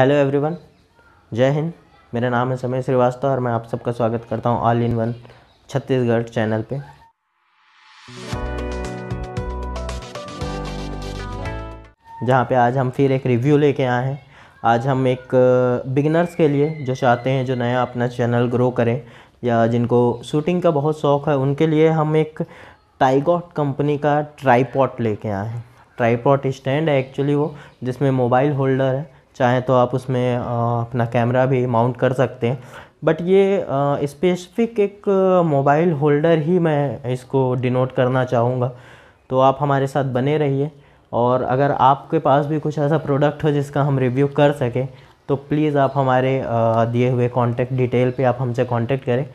Hello everyone जय हिंद. मेरा नाम है समय श्रीवास्तव और मैं आप सबका स्वागत करता हूँ all in one Chhattisgarh channel पे। जहाँ पे आज हम फिर एक रिव्यू लेके आए हैं। आज हम एक बिगनर्स के लिए जो चाहते हैं, जो नया अपना चैनल ग्रो करें या जिनको शूटिंग का बहुत शौक़ है, उनके लिए हम एक टाइगॉट कंपनी का ट्राईपॉट लेके आए हैं। ट्राईपॉट स्टैंड है एक्चुअली वो, जिसमें मोबाइल होल्डर है। चाहे तो आप उसमें अपना कैमरा भी माउंट कर सकते हैं। बट ये स्पेसिफिक एक मोबाइल होल्डर ही मैं इसको डिनोट करना चाहूँगा। तो आप हमारे साथ बने रहिए और अगर आपके पास भी कुछ ऐसा प्रोडक्ट हो जिसका हम रिव्यू कर सकें तो प्लीज़ आप हमारे दिए हुए कॉन्टैक्ट डिटेल पे आप हमसे कॉन्टैक्ट करें,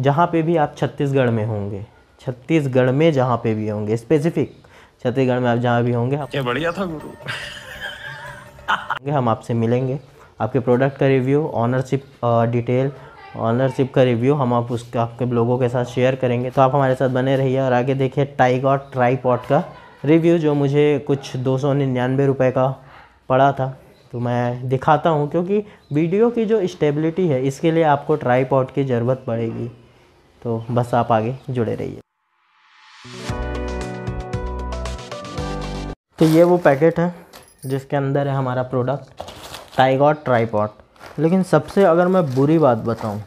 जहाँ पे भी आप छत्तीसगढ़ में होंगे। छत्तीसगढ़ में जहाँ पे भी होंगे स्पेसिफिक छत्तीसगढ़ में आप जहाँ भी होंगे क्या बढ़िया था गुरु। हम आपसे मिलेंगे। आपके प्रोडक्ट का रिव्यू ऑनरशिप डिटेल ऑनरशिप का रिव्यू हम आप उसके, आपके लोगों के साथ शेयर करेंगे। तो आप हमारे साथ बने रहिए और आगे देखिए टाइगॉट ट्राईपॉट का रिव्यू जो मुझे कुछ दो सौ निन्यानवे रुपये का पड़ा था। तो मैं दिखाता हूँ, क्योंकि वीडियो की जो स्टेबिलिटी है, इसके लिए आपको ट्राईपॉड की ज़रूरत पड़ेगी। तो बस आप आगे जुड़े रहिए। तो ये वो पैकेट है। जिसके अंदर है हमारा प्रोडक्ट टाइगॉट ट्राईपॉड लेकिन सबसे अगर मैं बुरी बात बताऊँ,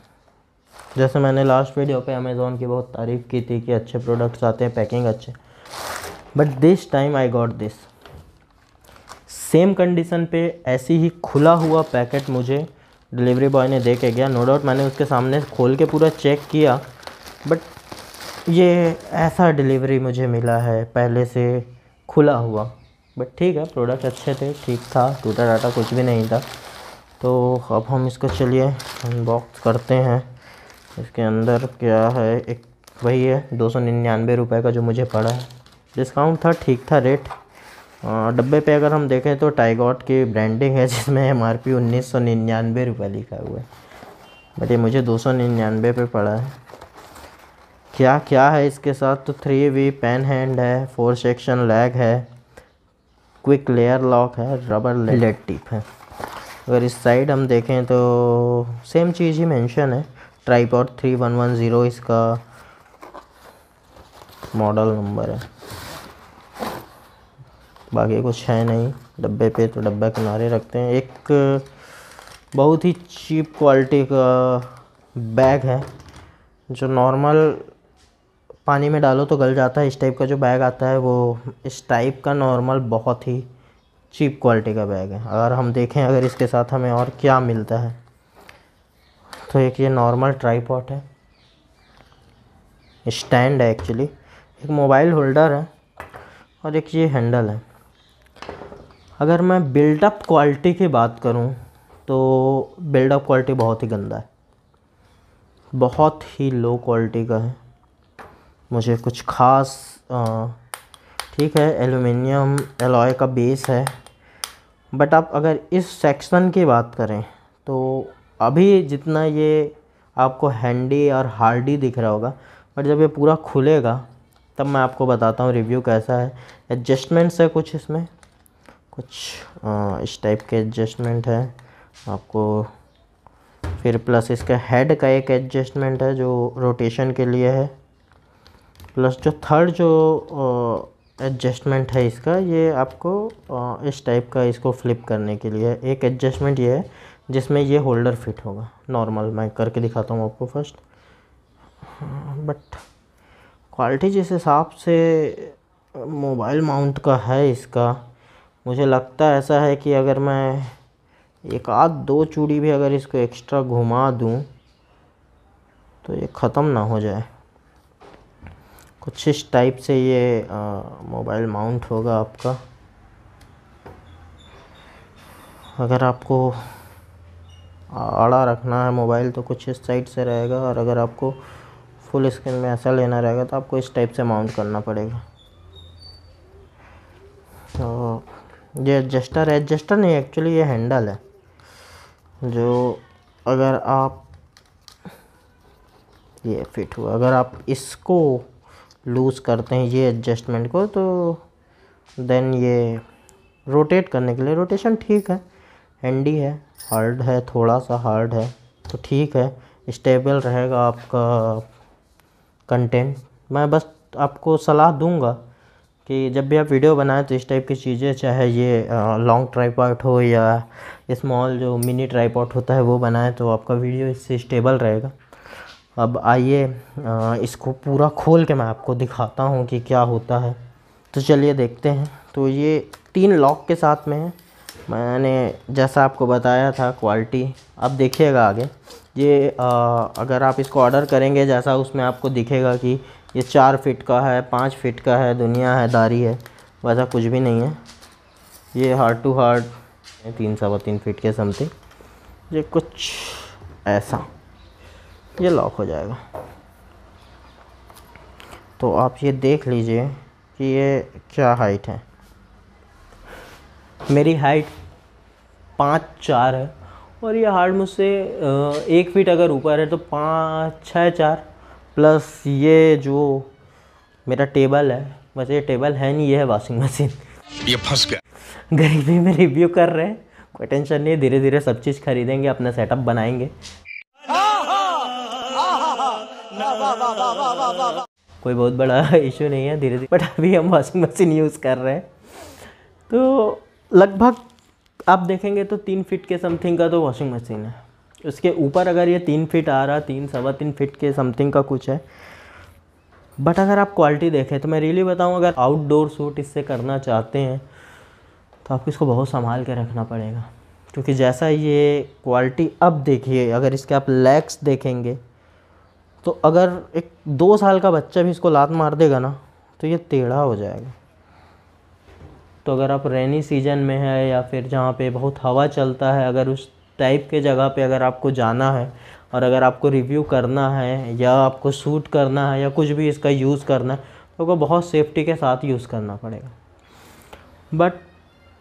जैसे मैंने लास्ट वीडियो पे अमेज़ोन की बहुत तारीफ़ की थी कि अच्छे प्रोडक्ट्स आते हैं पैकिंग अच्छे। But this time I got this same condition पे ऐसी ही खुला हुआ पैकेट मुझे डिलीवरी बॉय ने दे के गया। नो डाउट मैंने उसके सामने खोल के पूरा चेक किया। बट ये ऐसा डिलीवरी मुझे मिला है, पहले से खुला हुआ। बट ठीक है प्रोडक्ट अच्छे थे, ठीक था, टूटा डाटा कुछ भी नहीं था। तो अब हम इसको चलिए अनबॉक्स करते हैं। इसके अंदर क्या है, एक वही है, दो सौ निन्यानवे रुपये का जो मुझे पड़ा है। डिस्काउंट था, ठीक था रेट डब्बे पे अगर हम देखें तो टाइगॉट की ब्रांडिंग है, जिसमें एम आर पी उन्नीस सौ निन्यानवे रुपये लिखा हुआ है। बट ये मुझे दो सौ निन्यानवे पे पड़ा है। क्या क्या है इसके साथ? तो थ्री वी पेन हैंड है फोर सेक्शन लैग है। क्विक लेयर लॉक है, रबर लेड टिप है। अगर इस साइड हम देखें तो सेम चीज़ ही मेंशन है। Tripod three one one zero इसका मॉडल नंबर है। बाकी कुछ है नहीं। डब्बे पे तो डब्बा किनारे रखते हैं। एक बहुत ही चीप क्वालिटी का बैग है, जो नॉर्मल पानी में डालो तो गल जाता है। इस टाइप का जो बैग आता है वो इस टाइप का नॉर्मल बहुत ही चीप क्वालिटी का बैग है। अगर हम देखें, अगर इसके साथ हमें और क्या मिलता है तो एक ये नॉर्मल ट्राईपॉट है। स्टैंड है एक्चुअली एक मोबाइल होल्डर है और एक ये हैंडल है। अगर मैं बिल्डअप क्वालिटी की बात करूँ तो बिल्डअप क्वालिटी बहुत ही गंदा है। बहुत ही लो क्वालिटी का है। मुझे कुछ ख़ास ठीक है एलुमिनियम एलॉय का बेस है। बट आप अगर इस सेक्शन की बात करें तो अभी जितना ये आपको हैंडी और हार्डी दिख रहा होगा बट जब ये पूरा खुलेगा तब मैं आपको बताता हूँ रिव्यू कैसा है। एडजस्टमेंट्स है कुछ इसमें। कुछ आ, इस टाइप के एडजस्टमेंट है। आपको फिर प्लस इसका हेड का एक एडजस्टमेंट है जो रोटेशन के लिए है। प्लस जो थर्ड जो एडजस्टमेंट है इसका, ये आपको इस टाइप का इसको फ्लिप करने के लिए, एक एडजस्टमेंट ये है, जिसमें ये होल्डर फिट होगा नॉर्मल मैं करके दिखाता हूँ आपको फ़र्स्ट बट क्वालिटी जिस हिसाब से मोबाइल माउंट का है इसका, मुझे लगता ऐसा है कि अगर मैं एक आध दो चूड़ी भी अगर इसको एक्स्ट्रा घुमा दूँ तो ये ख़त्म ना हो जाए। कुछ इस टाइप से ये मोबाइल माउंट होगा आपका। अगर आपको आड़ा रखना है मोबाइल तो कुछ इस साइड से रहेगा और अगर आपको फुल स्क्रीन में ऐसा लेना रहेगा तो आपको इस टाइप से माउंट करना पड़ेगा। तो ये एडजस्टर है एडजस्टर नहीं एक्चुअली ये हैंडल है। जो अगर आप, ये फिट हुआ। अगर आप इसको लूज़ करते हैं ये एडजस्टमेंट को तो देन ये रोटेट करने के लिए रोटेशन ठीक है। हैंडी है हार्ड है, थोड़ा सा हार्ड है तो ठीक है। स्टेबल रहेगा आपका कंटेंट मैं बस आपको सलाह दूँगा कि जब भी आप वीडियो बनाएँ तो इस टाइप की चीज़ें, चाहे ये लॉन्ग ट्राईपॉट हो या स्मॉल जो मिनी ट्राईपॉट होता है वो बनाएँ तो आपका वीडियो इससे स्टेबल रहेगा। अब आइए इसको पूरा खोल के मैं आपको दिखाता हूँ कि क्या होता है। तो चलिए देखते हैं। तो ये तीन लॉक के साथ में है। मैंने जैसा आपको बताया था क्वालिटी। अब देखिएगा आगे। ये आ, अगर आप इसको ऑर्डर करेंगे जैसा उसमें आपको दिखेगा कि ये चार फिट का है पाँच फिट का है दुनिया है दारी है वैसा कुछ भी नहीं है। ये हार्ड टू हार्ड तीन सवा तीन फिट के समथिंग। ये कुछ ऐसा। ये लॉक हो जाएगा। तो आप ये देख लीजिए कि ये क्या हाइट है। मेरी हाइट पाँच चार है और ये हार्ड मुझसे एक फीट अगर ऊपर है तो पाँच छः चार। प्लस ये जो मेरा टेबल है वैसे ये टेबल है नहीं ये है वॉशिंग मशीन ये फंस गया। गरीबी में रिव्यू कर रहे हैं। कोई टेंशन नहीं धीरे धीरे सब चीज़ खरीदेंगे अपना सेटअप बनाएँगे। कोई बहुत बड़ा इशू नहीं है धीरे धीरे बट अभी हम वॉशिंग मशीन यूज़ कर रहे हैं तो लगभग आप देखेंगे तो तीन फिट के समथिंग का तो वॉशिंग मशीन है उसके ऊपर अगर ये तीन फिट आ रहा तीन सवा तीन फिट के समथिंग का कुछ है बट अगर आप क्वालिटी देखें तो मैं रियली बताऊँ अगर आउटडोर सूट इससे करना चाहते हैं तो आपको इसको बहुत संभाल के रखना पड़ेगा क्योंकि जैसा ये क्वालिटी अब देखिए अगर इसके आप लेग्स देखेंगे तो अगर एक दो साल का बच्चा भी इसको लात मार देगा ना तो ये टेढ़ा हो जाएगा। तो अगर आप रेनी सीज़न में है या फिर जहाँ पे बहुत हवा चलता है, अगर उस टाइप के जगह पे अगर आपको जाना है और अगर आपको रिव्यू करना है या आपको शूट करना है या कुछ भी इसका यूज़ करना है तो आपको बहुत सेफ्टी के साथ यूज़ करना पड़ेगा। बट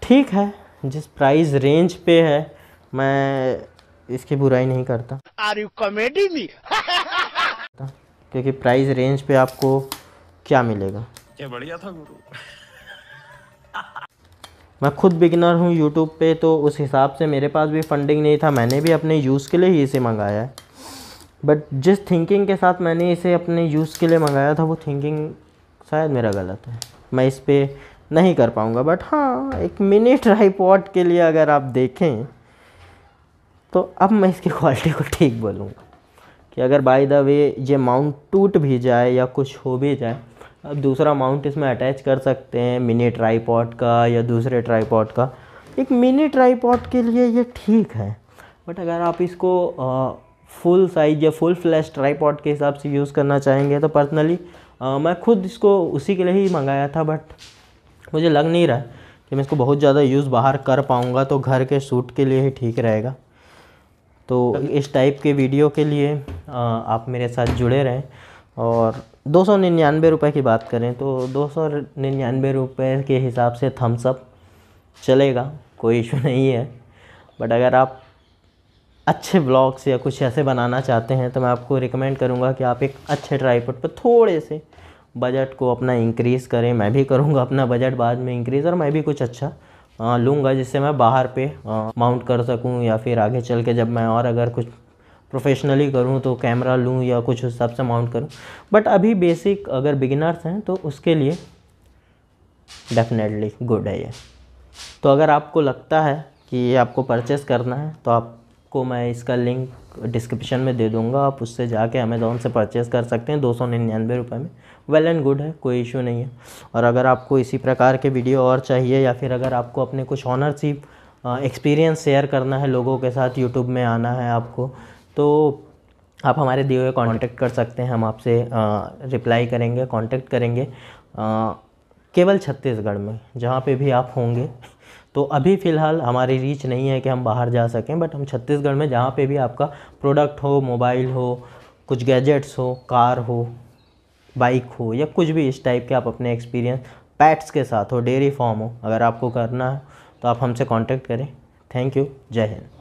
ठीक है, जिस प्राइस रेंज पे है, मैं इसकी बुराई नहीं करता। आर यू कॉमेडी मी क्योंकि प्राइस रेंज पे आपको क्या मिलेगा? क्या बढ़िया था गुरु। मैं खुद बिगिनर हूँ यूट्यूब पे तो उस हिसाब से मेरे पास भी फंडिंग नहीं था। मैंने भी अपने यूज़ के लिए ही इसे मंगाया है। बट जिस थिंकिंग के साथ मैंने इसे अपने यूज़ के लिए मंगाया था वो थिंकिंग शायद मेरा गलत है। मैं इस पर नहीं कर पाऊँगा। बट हाँ एक मिनी ट्राईपॉड के लिए अगर आप देखें तो अब मैं इसकी क्वालिटी को ठीक बोलूँगा। कि अगर बाय द वे ये माउंट टूट भी जाए या कुछ हो भी जाए अब दूसरा माउंट इसमें अटैच कर सकते हैं मिनी ट्राईपॉड का या दूसरे ट्राईपॉड का। एक मिनी ट्राईपॉड के लिए ये ठीक है बट अगर आप इसको आ, फुल साइज़ या फुल फ्लैश ट्राईपॉड के हिसाब से यूज़ करना चाहेंगे तो पर्सनली मैं खुद इसको उसी के लिए ही मंगाया था बट मुझे लग नहीं रहा कि मैं इसको बहुत ज़्यादा यूज़ बाहर कर पाऊँगा तो घर के सूट के लिए ही ठीक रहेगा। तो इस टाइप के वीडियो के लिए आप मेरे साथ जुड़े रहें। और दो सौ निन्यानवे रुपये की बात करें तो दो सौ निन्यानवे रुपये के हिसाब से थम्सअप चलेगा, कोई इशू नहीं है। बट अगर आप अच्छे ब्लॉग्स या कुछ ऐसे बनाना चाहते हैं तो मैं आपको रिकमेंड करूँगा कि आप एक अच्छे ट्राईपोर्ट पर थोड़े से बजट को अपना इंक्रीज़ करें। मैं भी करूँगा अपना बजट बाद में इंक्रीज़ और मैं भी कुछ अच्छा लूँगा जिससे मैं बाहर पे माउंट कर सकूँ या फिर आगे चल के जब मैं और अगर कुछ प्रोफेशनली करूँ तो कैमरा लूँ या कुछ हिसाब से माउंट करूँ। बट अभी बेसिक अगर बिगिनर्स हैं तो उसके लिए डेफिनेटली गुड है ये। तो अगर आपको लगता है कि ये आपको परचेस करना है तो आपको मैं इसका लिंक डिस्क्रिप्शन में दे दूँगा। आप उससे जाके अमेज़ोन से परचेज़ कर सकते हैं, दो सौ निन्यानवे रुपये में। वेल एंड गुड है, कोई इशू नहीं है। और अगर आपको इसी प्रकार के वीडियो और चाहिए, या फिर अगर आपको अपने कुछ ऑनरशिप एक्सपीरियंस शेयर करना है, लोगों के साथ यूट्यूब में आना है आपको तो आप हमारे दिए हुए कॉन्टेक्ट कर सकते हैं हम आपसे रिप्लाई करेंगे कॉन्टेक्ट करेंगे। आ, केवल छत्तीसगढ़ में जहाँ पे भी आप होंगे तो अभी फ़िलहाल हमारी रीच नहीं है कि हम बाहर जा सकें बट हम छत्तीसगढ़ में जहाँ पे भी आपका प्रोडक्ट हो मोबाइल हो कुछ गैजेट्स हो कार हो बाइक हो या कुछ भी इस टाइप के आप अपने एक्सपीरियंस पैट्स के साथ हो डेयरी फॉर्म हो अगर आपको करना है तो आप हमसे कांटेक्ट करें। थैंक यू जय हिंद